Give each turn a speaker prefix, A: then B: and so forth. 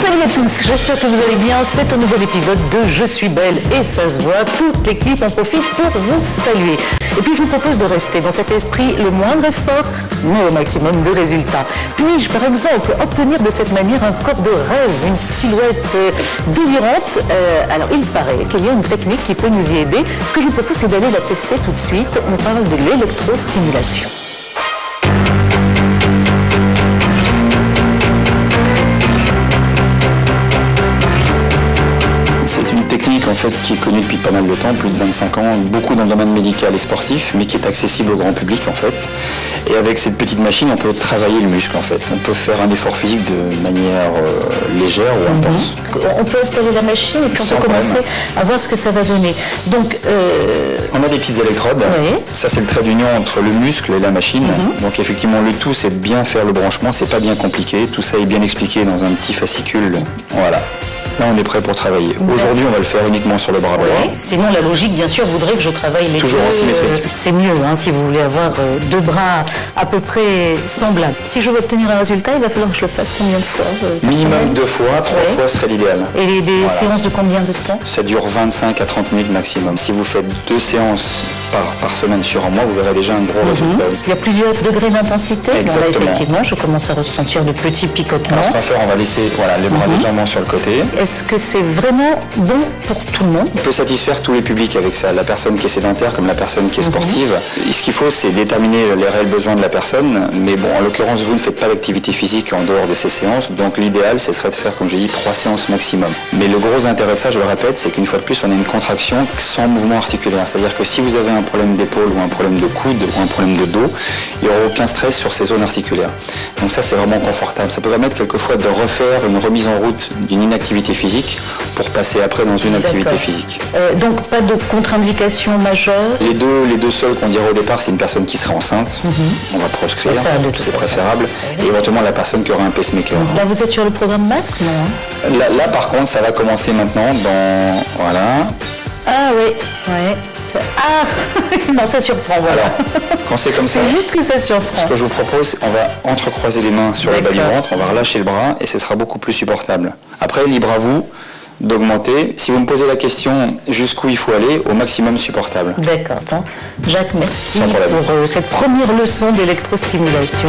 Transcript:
A: Salut à tous, j'espère que vous allez bien. C'est un nouvel épisode de Je suis belle et ça se voit. Toute l'équipe en profite pour vous saluer. Et puis je vous propose de rester dans cet esprit le moindre effort, mais au maximum de résultats. Puis-je par exemple obtenir de cette manière un corps de rêve, une silhouette euh, délirante? Euh, Alors il paraît qu'il y a une technique qui peut nous y aider. Ce que je vous propose c'est d'aller la tester tout de suite. On parle de l'électrostimulation.
B: En fait qui est connue depuis pas mal de temps, plus de 25 ans, beaucoup dans le domaine médical et sportif, mais qui est accessible au grand public en fait. Et avec cette petite machine, on peut travailler le muscle en fait. On peut faire un effort physique de manière euh, légère ou intense.
A: On peut installer la machine et puis on peut commencer
B: problème.
A: à voir ce que ça va donner. Donc, euh,
B: On a des petites électrodes.
A: Oui.
B: Ça, c'est le trait d'union entre le muscle et la machine. Donc, effectivement, le tout, c'est de bien faire le branchement. C'est pas bien compliqué. Tout ça est bien expliqué dans un petit fascicule. Voilà. Là, on est prêt pour travailler. Aujourd'hui, on va le faire uniquement sur le bras droit.
A: ouais. sinon la logique, bien sûr, voudrait que je travaille les
B: Toujours
A: deux.
B: en symétrique.
A: euh, c'est mieux hein, si vous voulez avoir euh, deux bras à peu près semblables. Si je veux obtenir un résultat, il va falloir que je le fasse combien de fois euh,
B: Minimum deux fois, trois
A: Ouais.
B: fois serait l'idéal.
A: Et les- des
B: Voilà.
A: séances de combien de temps?
B: Ça dure 25 à 30 minutes maximum. Si vous faites deux séances par, par semaine sur un mois, vous verrez déjà un gros résultat.
A: Il y a plusieurs degrés d'intensité. Là,
B: Exactement.
A: effectivement, je commence à ressentir de petits picotements.
B: Alors, ce qu'on va faire, on va laisser voilà, les bras légèrement sur le côté.
A: Est-ce que c'est vraiment bon pour tout le monde?
B: On peut satisfaire tous les publics avec ça, la personne qui est sédentaire comme la personne qui est
A: Mhm.
B: sportive. Ce qu'il faut, c'est déterminer les réels besoins de la personne. Mais bon, en l'occurrence, vous ne faites pas d'activité physique en dehors de ces séances. Donc l'idéal, ce serait de faire, comme je dis, trois séances maximum. Mais le gros intérêt de ça, je le répète, c'est qu'une fois de plus, on a une contraction sans mouvement articulaire. C'est-à-dire que si vous avez un problème d'épaule ou un problème de coude ou un problème de dos, il n'y aura aucun stress sur ces zones articulaires. Donc ça, c'est vraiment confortable. Ça peut permettre quelquefois de refaire une remise en route d'une inactivité physique pour passer après dans une activité physique.
A: Euh, Donc pas de contre-indication majeure
B: Les deux, les deux seuls qu'on dirait au départ, c'est une personne qui serait enceinte. On va proscrire, c'est préférable. Et éventuellement la personne qui aura un pacemaker.
A: Là, vous êtes sur le programme Max, non? Hein
B: Là, là, par contre, ça va commencer maintenant dans... Voilà.
A: Ah oui, ouais. Ah Non, ça surprend, voilà.
B: Quand c'est comme ça,
A: C'est juste que ça
B: ce
A: surprend.
B: que je vous propose, on va entrecroiser les mains sur le bas du ventre, on va relâcher le bras et ce sera beaucoup plus supportable. Après, libre à vous d'augmenter. Si vous me posez la question jusqu'où il faut aller, au maximum supportable.
A: D'accord, attends. Jacques, merci pour euh, cette première leçon d'électrostimulation.